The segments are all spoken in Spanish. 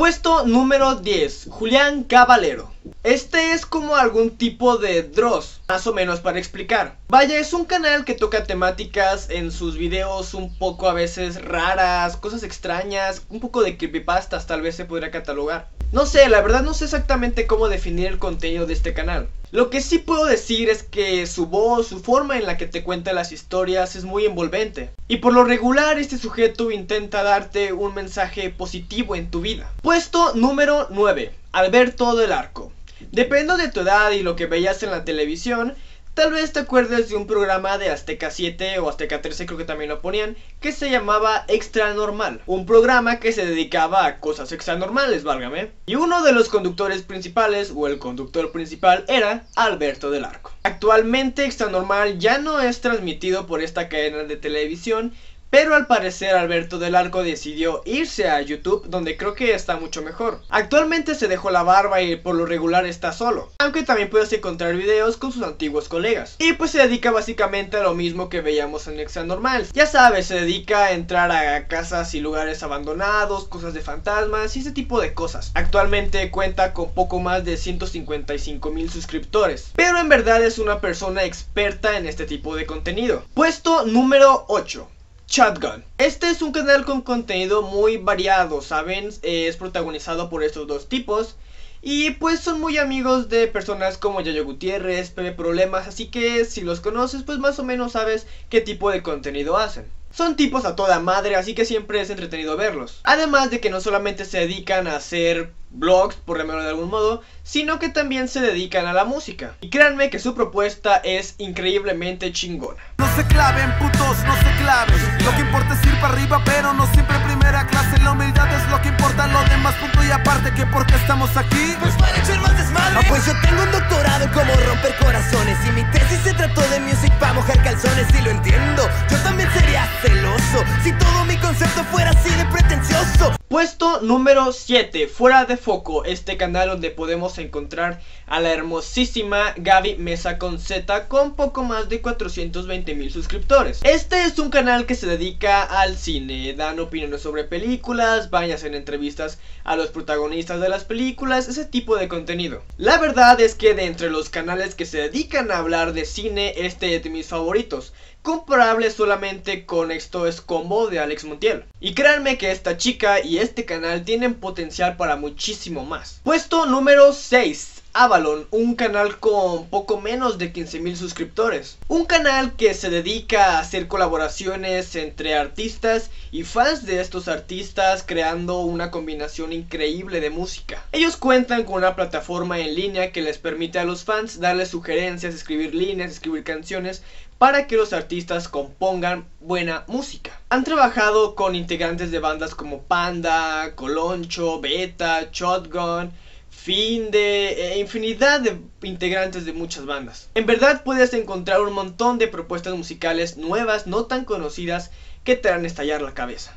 Puesto número 10, Julián Caballero. Este es como algún tipo de Dross, más o menos para explicar. Vaya, es un canal que toca temáticas en sus videos un poco a veces raras, cosas extrañas, un poco de creepypastas tal vez se podría catalogar. No sé, la verdad no sé exactamente cómo definir el contenido de este canal. Lo que sí puedo decir es que su voz, su forma en la que te cuenta las historias es muy envolvente. Y por lo regular este sujeto intenta darte un mensaje positivo en tu vida. Puesto número 9. Alberto del Arco. Dependo de tu edad y lo que veías en la televisión, Tal vez te acuerdes de un programa de Azteca 7 o Azteca 13 creo que también lo ponían, que se llamaba Extra Normal. Un programa que se dedicaba a cosas extra normales, válgame. Y uno de los conductores principales, o el conductor principal, era Alberto del Arco. Actualmente Extra Normal ya no es transmitido por esta cadena de televisión pero al parecer Alberto del Arco decidió irse a YouTube donde creo que está mucho mejor. Actualmente se dejó la barba y por lo regular está solo. Aunque también puedes encontrar videos con sus antiguos colegas. Y pues se dedica básicamente a lo mismo que veíamos en Extra. Ya sabes, se dedica a entrar a casas y lugares abandonados, cosas de fantasmas y ese tipo de cosas. Actualmente cuenta con poco más de 155 mil suscriptores. Pero en verdad es una persona experta en este tipo de contenido. Puesto número 8. Shotgun. Este es un canal con contenido muy variado, ¿saben? es protagonizado por estos dos tipos. Y pues son muy amigos de personas como Yayo Gutiérrez, Pepe Problemas, así que si los conoces pues más o menos sabes qué tipo de contenido hacen. Son tipos a toda madre, así que siempre es entretenido verlos. Además de que no solamente se dedican a hacer blogs, por llamarlo de algún modo, sino que también se dedican a la música. Y créanme que su propuesta es increíblemente chingona. No se claven, putos, no se claven. Lo que importa es ir para arriba, pero no siempre primera clase. La humildad es lo que importa, lo demás punto y aparte que porque estamos aquí. Pues para echar más desmadre. Ah, pues yo tengo un doctorado en cómo romper corazones. Y número 7, fuera de foco, este canal donde podemos encontrar a la hermosísima Gaby Mesa con Z con poco más de 420 mil suscriptores. Este es un canal que se dedica al cine, dan opiniones sobre películas, vayas en entrevistas a los protagonistas de las películas, ese tipo de contenido. La verdad es que de entre los canales que se dedican a hablar de cine, este es de mis favoritos comparable solamente con Esto es Combo de Alex Montiel. Y créanme que esta chica y este canal tienen potencial para muchísimo más. Puesto número 6. Avalon, un canal con poco menos de 15.000 suscriptores. Un canal que se dedica a hacer colaboraciones entre artistas y fans de estos artistas creando una combinación increíble de música. Ellos cuentan con una plataforma en línea que les permite a los fans darles sugerencias, escribir líneas, escribir canciones para que los artistas compongan buena música. Han trabajado con integrantes de bandas como Panda, Coloncho, Beta, Shotgun, fin de e infinidad de integrantes de muchas bandas. En verdad puedes encontrar un montón de propuestas musicales nuevas, no tan conocidas, que te harán estallar la cabeza.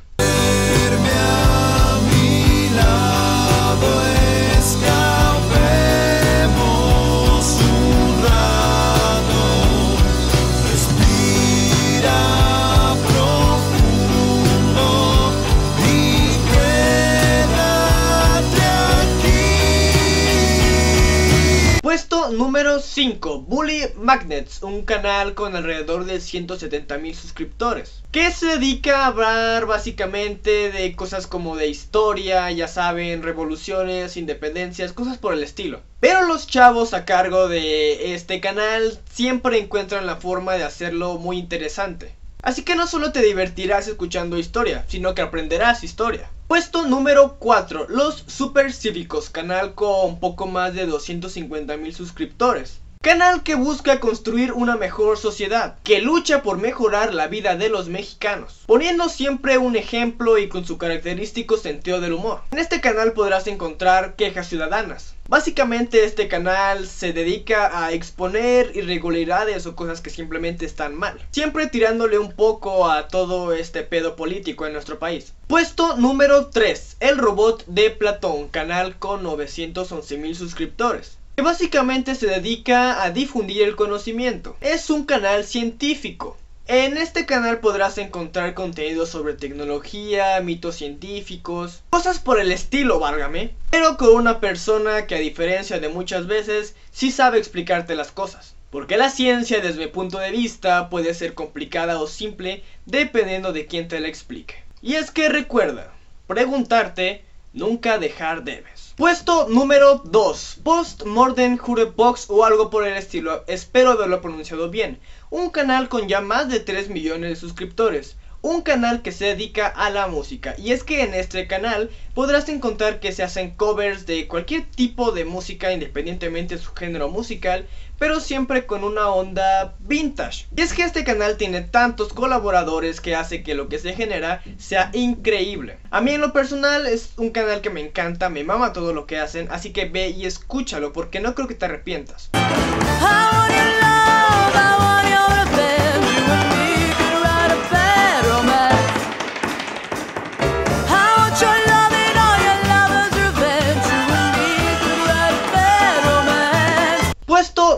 Número 5, Bully Magnets, un canal con alrededor de 170 mil suscriptores, que se dedica a hablar básicamente de cosas como de historia, ya saben, revoluciones, independencias, cosas por el estilo. Pero los chavos a cargo de este canal siempre encuentran la forma de hacerlo muy interesante. Así que no solo te divertirás escuchando historia, sino que aprenderás historia. Puesto número 4, los Super Cívicos, canal con poco más de 250 mil suscriptores. Canal que busca construir una mejor sociedad, que lucha por mejorar la vida de los mexicanos, poniendo siempre un ejemplo y con su característico sentido del humor. En este canal podrás encontrar quejas ciudadanas. Básicamente este canal se dedica a exponer irregularidades o cosas que simplemente están mal, siempre tirándole un poco a todo este pedo político en nuestro país. Puesto número 3, el robot de Platón, canal con 911 mil suscriptores que básicamente se dedica a difundir el conocimiento. Es un canal científico. En este canal podrás encontrar contenido sobre tecnología, mitos científicos, cosas por el estilo, válgame, pero con una persona que a diferencia de muchas veces, sí sabe explicarte las cosas. Porque la ciencia desde mi punto de vista puede ser complicada o simple dependiendo de quién te la explique. Y es que recuerda, preguntarte, nunca dejar debes. Puesto número 2. Post Modern Box o algo por el estilo. Espero haberlo pronunciado bien un canal con ya más de 3 millones de suscriptores. Un canal que se dedica a la música. Y es que en este canal podrás encontrar que se hacen covers de cualquier tipo de música independientemente de su género musical. Pero siempre con una onda vintage. Y es que este canal tiene tantos colaboradores que hace que lo que se genera sea increíble. A mí en lo personal es un canal que me encanta, me mama todo lo que hacen. Así que ve y escúchalo porque no creo que te arrepientas.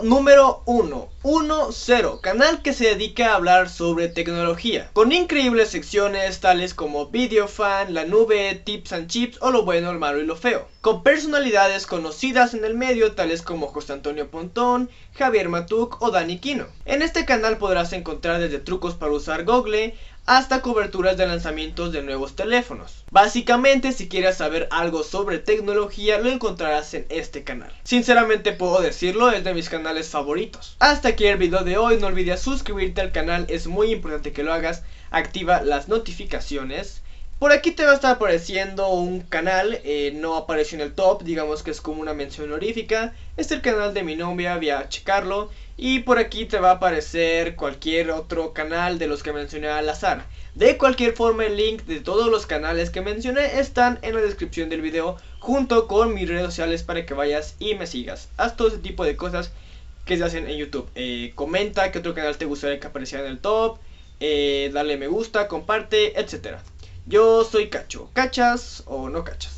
Número 1, 1-0, canal que se dedica a hablar sobre tecnología, con increíbles secciones tales como Videofan, La Nube, Tips and Chips o Lo Bueno, el Malo y lo Feo, con personalidades conocidas en el medio tales como José Antonio Pontón, Javier Matuk o Dani Quino. En este canal podrás encontrar desde trucos para usar Google hasta coberturas de lanzamientos de nuevos teléfonos. Básicamente, si quieres saber algo sobre tecnología, lo encontrarás en este canal. Sinceramente puedo decirlo, es de mis canales favoritos. Hasta aquí el video de hoy, no olvides suscribirte al canal, es muy importante que lo hagas, activa las notificaciones. Por aquí te va a estar apareciendo un canal, eh, no apareció en el top, digamos que es como una mención honorífica. Es el canal de mi novia, voy a checarlo. Y por aquí te va a aparecer cualquier otro canal de los que mencioné al azar. De cualquier forma el link de todos los canales que mencioné están en la descripción del video junto con mis redes sociales para que vayas y me sigas. Haz todo ese tipo de cosas que se hacen en YouTube. Eh, comenta qué otro canal te gustaría que apareciera en el top. Eh, dale me gusta, comparte, etcétera. Yo soy Cacho. ¿Cachas o no cachas?